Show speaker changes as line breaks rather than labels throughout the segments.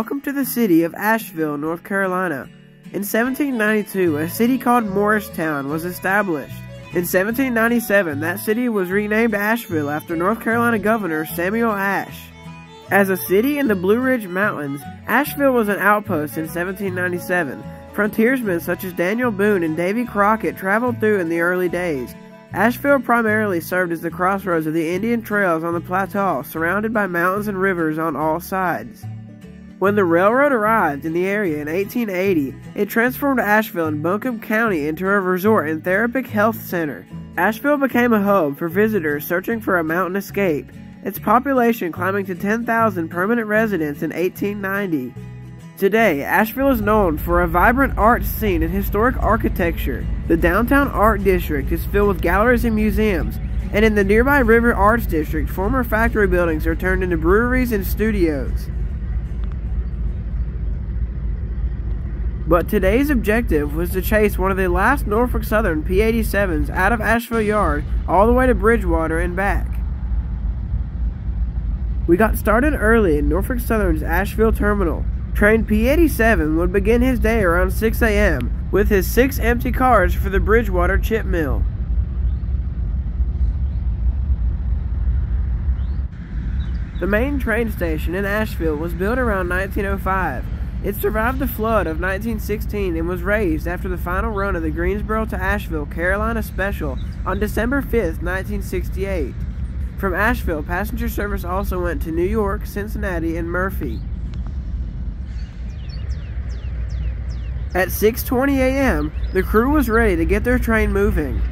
Welcome to the city of Asheville, North Carolina. In 1792, a city called Morristown was established. In 1797, that city was renamed Asheville after North Carolina Governor Samuel Ashe. As a city in the Blue Ridge Mountains, Asheville was an outpost in 1797. Frontiersmen such as Daniel Boone and Davy Crockett traveled through in the early days. Asheville primarily served as the crossroads of the Indian trails on the plateau, surrounded by mountains and rivers on all sides. When the railroad arrived in the area in 1880, it transformed Asheville and Buncombe County into a resort and therapeutic health center. Asheville became a hub for visitors searching for a mountain escape, its population climbing to 10,000 permanent residents in 1890. Today, Asheville is known for a vibrant art scene and historic architecture. The downtown art district is filled with galleries and museums, and in the nearby River Arts District, former factory buildings are turned into breweries and studios. But today's objective was to chase one of the last Norfolk Southern P-87s out of Asheville Yard all the way to Bridgewater and back. We got started early in Norfolk Southern's Asheville Terminal. Train P-87 would begin his day around 6 a.m. with his six empty cars for the Bridgewater chip mill. The main train station in Asheville was built around 1905 it survived the flood of 1916 and was razed after the final run of the Greensboro to Asheville Carolina Special on December 5, 1968. From Asheville, passenger service also went to New York, Cincinnati, and Murphy. At 6:20 a.m., the crew was ready to get their train moving.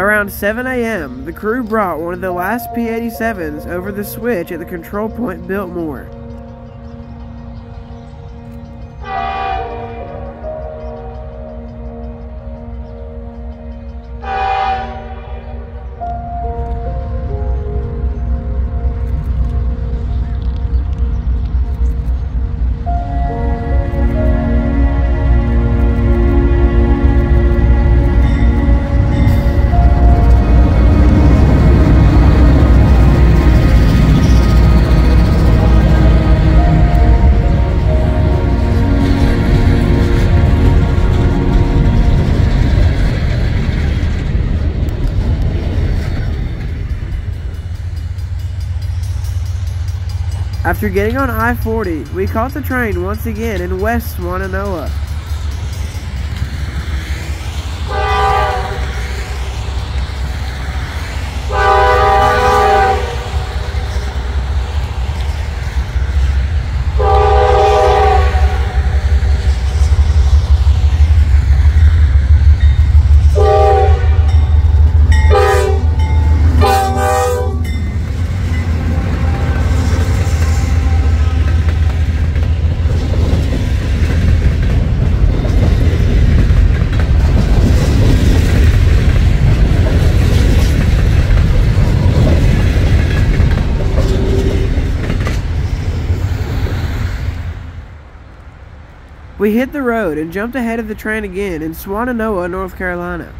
Around 7 a.m., the crew brought one of the last P 87s over the switch at the control point Biltmore. After getting on I-40, we caught the train once again in West Swannanoa. We hit the road and jumped ahead of the train again in Swannanoa, North Carolina.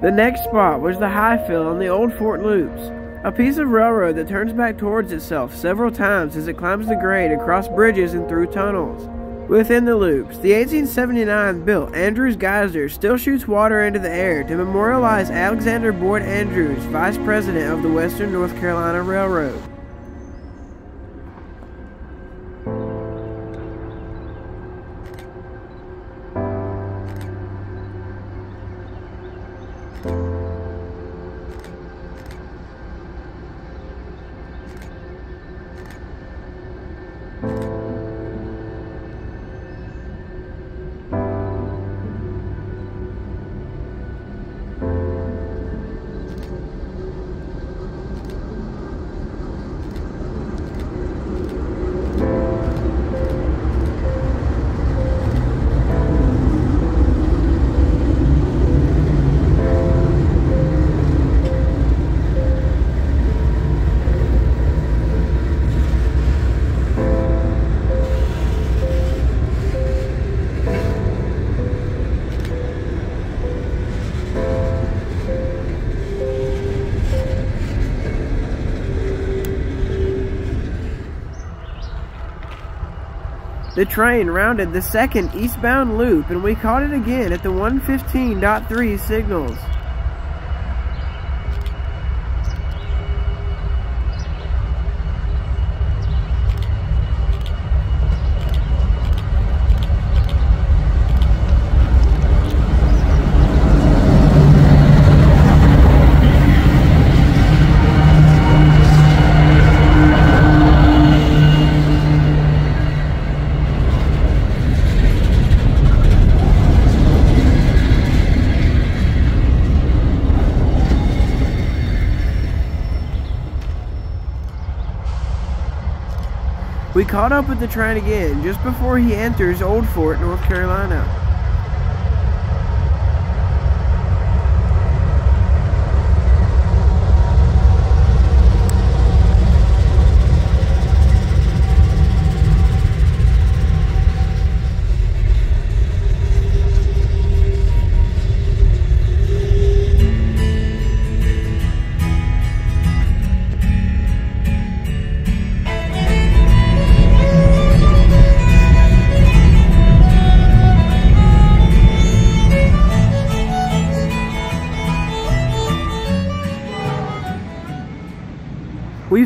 The next spot was the Highfill on the Old Fort Loops, a piece of railroad that turns back towards itself several times as it climbs the grade across bridges and through tunnels. Within the loops, the 1879 built Andrews Geyser still shoots water into the air to memorialize Alexander Boyd Andrews, Vice President of the Western North Carolina Railroad. The train rounded the second eastbound loop and we caught it again at the 115.3 signals. We caught up with the train again just before he enters Old Fort, North Carolina.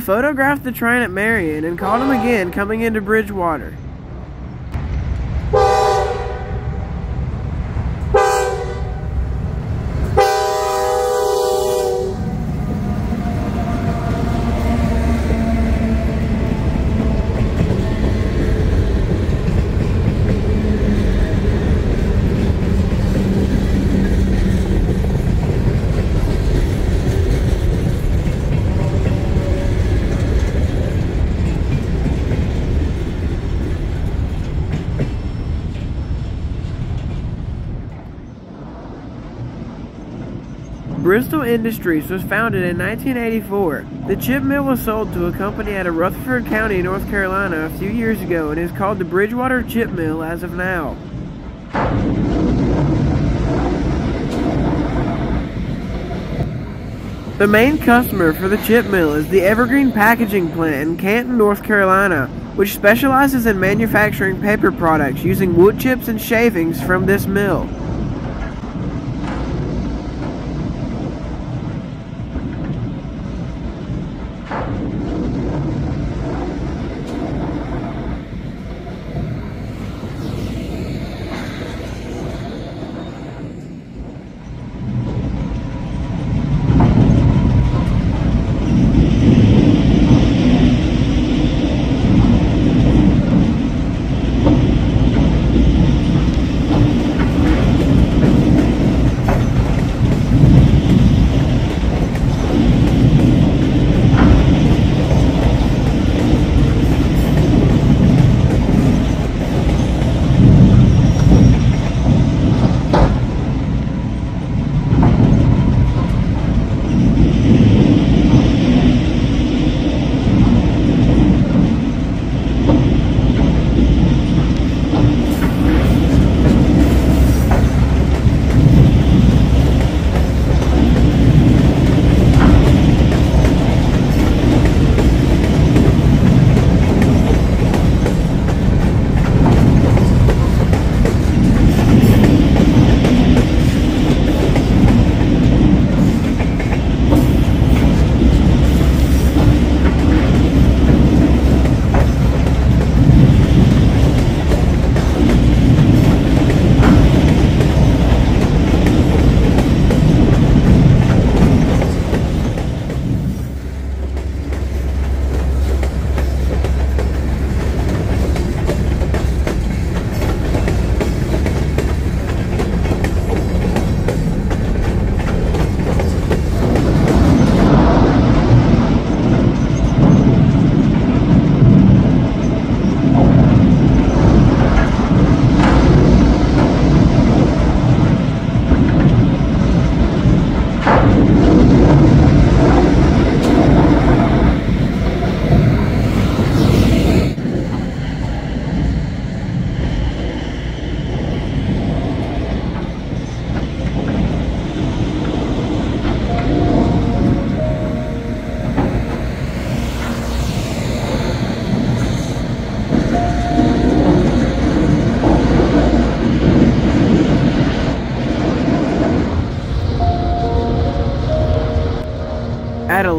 Photographed the train at Marion and caught him again coming into Bridgewater. Industries was founded in 1984. The chip mill was sold to a company out of Rutherford County, North Carolina a few years ago and is called the Bridgewater Chip Mill as of now. The main customer for the chip mill is the Evergreen Packaging Plant in Canton, North Carolina, which specializes in manufacturing paper products using wood chips and shavings from this mill.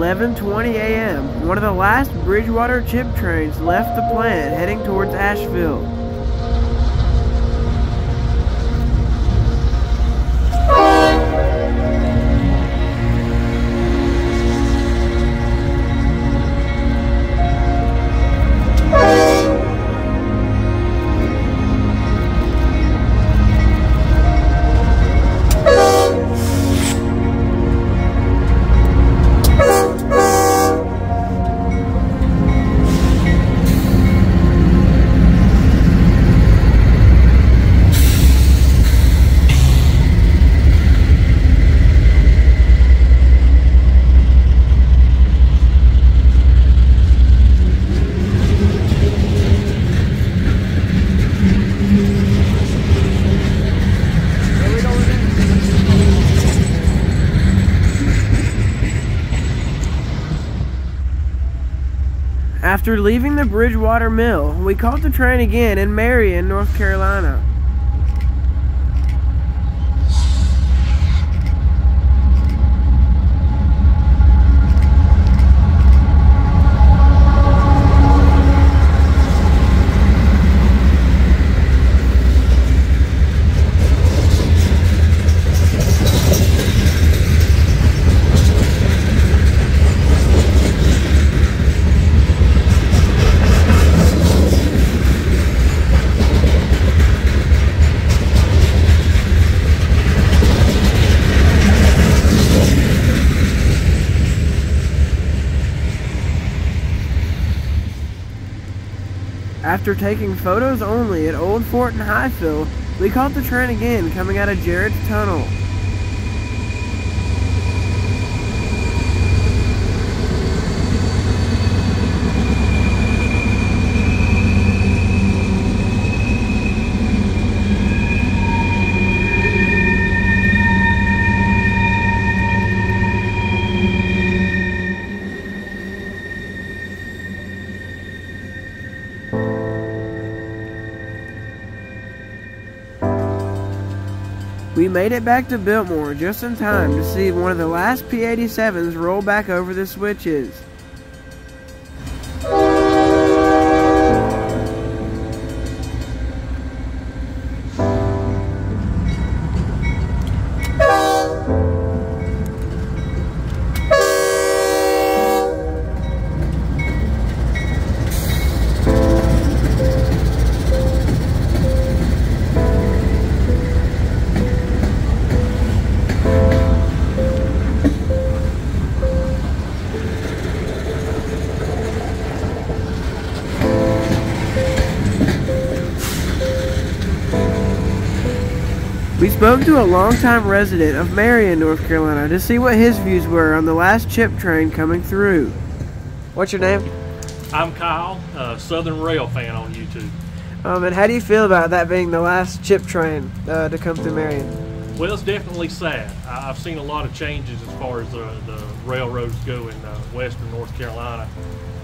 11:20 a.m., one of the last Bridgewater chip trains left the plant heading towards Asheville. After leaving the Bridgewater Mill, we caught the train again in Marion, North Carolina. After taking photos only at Old Fort and Highfill, we caught the train again coming out of Jarrett's Tunnel. We made it back to Biltmore just in time to see one of the last P-87s roll back over the switches. Spoke to a longtime resident of Marion, North Carolina to see what his views were on the last chip train coming through. What's your name?
I'm Kyle, a Southern Rail fan on YouTube.
Um, and how do you feel about that being the last chip train uh, to come through Marion?
Well, it's definitely sad. I- I've seen a lot of changes as far as the, the railroads go in uh, western North Carolina.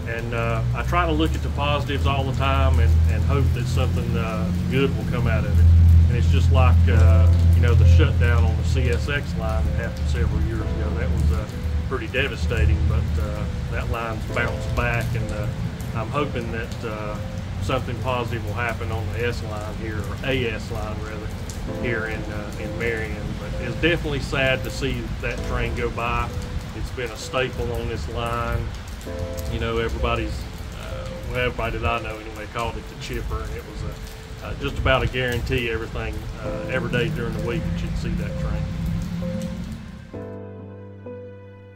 And uh, I try to look at the positives all the time and, and hope that something uh, good will come out of it. And it's just like, uh, you know, the shutdown on the CSX line that happened several years ago. That was uh, pretty devastating, but uh, that line's bounced back, and uh, I'm hoping that uh, something positive will happen on the S line here, or AS line rather, here in uh, in Marion. But it's definitely sad to see that train go by. It's been a staple on this line. You know, everybody's, uh, well, everybody that I know anyway called it the chipper, and it was a uh, just about a guarantee everything uh, every day during the week that you'd see that train.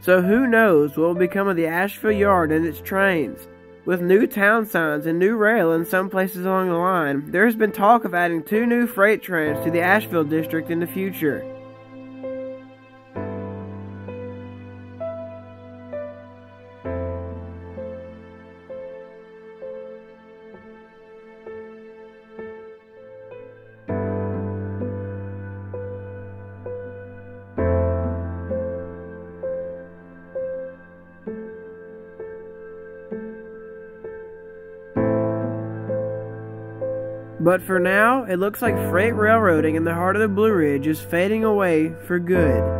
So who knows what will become of the Asheville Yard and its trains? With new town signs and new rail in some places along the line, there has been talk of adding two new freight trains to the Asheville district in the future. But for now, it looks like freight railroading in the heart of the Blue Ridge is fading away for good.